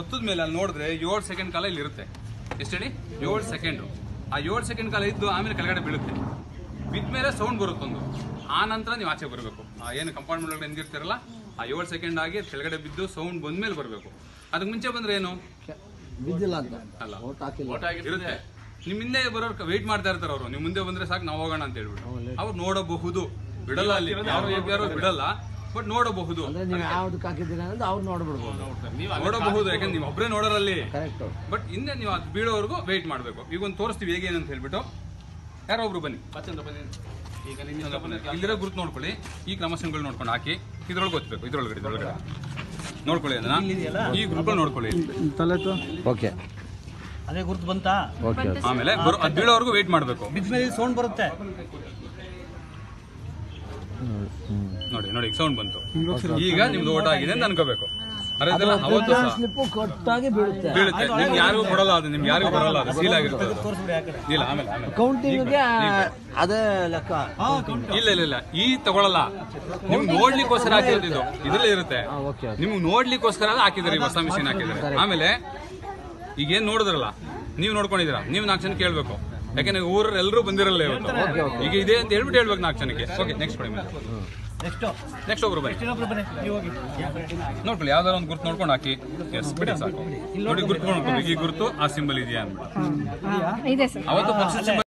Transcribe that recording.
ಒತ್ತದ ಮೇಲೆ ಅಲ್ಲಿ ನೋಡಿದ್ರೆ ಏಳು ಸೆಕೆಂಡ್ ಕಾಲ ಇಲ್ಲಿ ಇರುತ್ತೆ. ಎಷ್ಟು ಹೇಳಿ? ಏಳು ಸೆಕೆಂಡು ಆ ಏಳು ಸೆಕೆಂಡ್ ಕಾಲ ಇದ್ದು ಆಮೇಲೆ ಕೆಳಗಡೆ ಬೀಳುತ್ತೆ. ಬಿದ್ದ ಮೇಲೆ ಸೌಂಡ್ ಬರುತ್ತೊಂದು ಆ ನಂತರ ನೀವು ಆಚೆ ಬರಬೇಕು. ಆ ಏನು ಕಂಪಾರ್ಟ್ಮೆಂಟ್ ಒಳಗಡೆ ಹೆಂಗಿರ್ತಿರಲ್ಲ ಆ ಏಳು ಸೆಕೆಂಡ್ ಆಗಿ ಕೆಳಗಡೆ ಬಿದ್ದು ಸೌಂಡ್ ಬಂದ್ಮೇಲೆ ಬರಬೇಕು. ಅದಕ್ಕೆ ಮುಂಚೆ ಬಂದ್ರೆ ಏನು? ಬಿದ್ದಿಲ್ಲ ಅಂತ. ಅಲ್ಲ. ಇರುತ್ತೆ. ನಿಮ್ ಹಿಂದೆ ಬರೋರು ವೆಯ್ಟ್ ಮಾಡ್ತಾ ಇರ್ತಾರೆ ಅವರು. ನೀವು ಮುಂದೆ ಬಂದ್ರೆ ಸಾಕು ನಾವು ಹೋಗೋಣ ಅಂತ ಹೇಳ್ಬಿಟ್ಟು. ಅವ್ರು ನೋಡಬಹುದು. ಬಿಡಲ್ಲ ಅಲ್ಲಿ. ಯಾರು ಯಾರು ಬಿಡಲ್ಲ. ಬಟ್ ನೋಡಬಹುದು. ಅಂದ್ರೆ ನೀವು ಯಾವ್ದಕ್ಕೆ ಹಾಕಿದ್ದೀರಾ ಅವ್ರು ನೋಡ್ಬಿಡ್ಬೋದು. ನೋಡಬಹುದು ಯಾಕಂದ್ರೆ ನೀವು ಒಬ್ಬರೇ ನೋಡೋರಲ್ಲಿ. ಕರೆಕ್ಟ್ ಬಟ್ ಹಿಂದೆ ನೀವು ಅದು ಬೀಳೋವರೆಗೂ ವೆಯ್ಟ್ ಮಾಡಬೇಕು. ಈಗ ಒಂದು ತೋರಿಸ್ತೀವಿ ಹೇಗೆ ಏನಂತ ಹೇಳ್ಬಿಟ್ಟು. ಯಾರೋ ಒಬ್ರು ಬನ್ನಿ. ಈಗ ಇಲ್ಲಿರೋ ಗುರುತು ನೋಡ್ಕೊಳ್ಳಿ. ಈ ಕ್ರಮಸಂಗಳು ನೋಡ್ಕೊಂಡು ಹಾಕಿ. ಇದ್ರೊಳಗೆ ಗೊತ್ತಬೇಕು ಇದ್ರೊಳಗಡೆ ಇದ್ರೊಳಗಡೆ. ನೋಡ್ಕೊಳ್ಳಿ ಅದನ್ನ. ಈ ಗ್ರೂಪ್ ನೋಡ್ಕೊಳ್ಳಿ. ಓಕೆ. ಅದೇ ಗುರುತು ಬಂತಾ? ಆಮೇಲೆ ಬರೋ- ಅದ್ ಬೀಳೋವರೆಗೂ ವೇಟ್ ಮಾಡಬೇಕು. ಬಿದ್ಮೇಲೆ ಸೌಂಡ್ ಬರುತ್ತೆ. ನೋಡಿ ನೋಡಿ ಸೌಂಡ್ ಬಂತು. ಈಗ ನಿಮ್ದು ಓಟ್ ಆಗಿದೆ ಅಂತ ಅನ್ಕೋಬೇಕು. ಅರೆ ಇದೆಲ್ಲ ಅವತ್ತು ಬೀಳುತ್ತೆ. ನಿಮ್ಗೆ ಯಾರಿಗೂ ಕೊಡಲ್ಲ ಅದು ನಿಮ್ಗೆ ಯಾರಿಗೂ ಬರಲ್ಲ ಅದು ಸೀಲ್ ಆಗಿರುತ್ತೆ. ಇಲ್ಲ ಆಮೇಲೆ ಕೌಂಟಿಂಗ್ಗೆ ಅದೇ ಲೆಕ್ಕ. ಇಲ್ಲ ಇಲ್ಲ ಇಲ್ಲ. ಈ ತಗೊಳಲ್ಲ. ನಿಮ್ಗೆ ನೋಡ್ಲಿಕ್ಕೋಸ್ಕರ ಹಾಕಿರೋದು ಇದು. ಇದ್ರಲ್ಲೇ ಇರುತ್ತೆ. ನಿಮ್ಗೆ ನೋಡ್ಲಿಕ್ಕೋಸ್ಕರ ಹಾಕಿದ್ದಾರೆ ಈ ಹೊಸ ಮಿಷಿನ್ ಹಾಕಿದ್ದಾರೆ. ಆಮೇಲೆ ಈಗ ಏನ್ ನೋಡಿದ್ರಲ್ಲ? ನೀವು ನೋಡ್ಕೊಂಡಿದ್ದೀರಾ? ನೀವು ನಾಲ್ಕು ಜನ ಕೇಳ್ಬೇಕು. ಯಾಕಂದ್ರೆ ಊರಲ್ಲಿ ಎಲ್ಲರೂ ಬಂದಿರಲ್ಲ ಇವತ್ತು. ಈಗ ಇದೆ ಅಂತ ಹೇಳ್ಬಿಟ್ಟು ಹೇಳ್ಬೇಕು ನಾಲ್ಕು ಜನಕ್ಕೆ. ಓಕೆ ನೆಕ್ಸ್ಟ್ ಕೊಡಿ ನೆಕ್ಸ್ಟ್ ನೆಕ್ಸ್ಟ್ ಒಬ್ರು ಬನ್ನಿ. ನೋಡ್ಕೊಳ್ಳಿ ಯಾವ್ದಾರ ಒಂದು ಗುರುತು ನೋಡ್ಕೊಂಡು ಹಾಕಿ. ಎಸ್ ಬಿಡಿ ಸಾಕು. ನೋಡಿ ಗುರುತು ನೋಡ್ಕೊಂಡು. ಈ ಗುರುತು ಆ ಸಿಂಬಲ್ ಇದೆಯಾ ಅಂತ. ಇದೆ ಸರ್. ಅವತ್ತು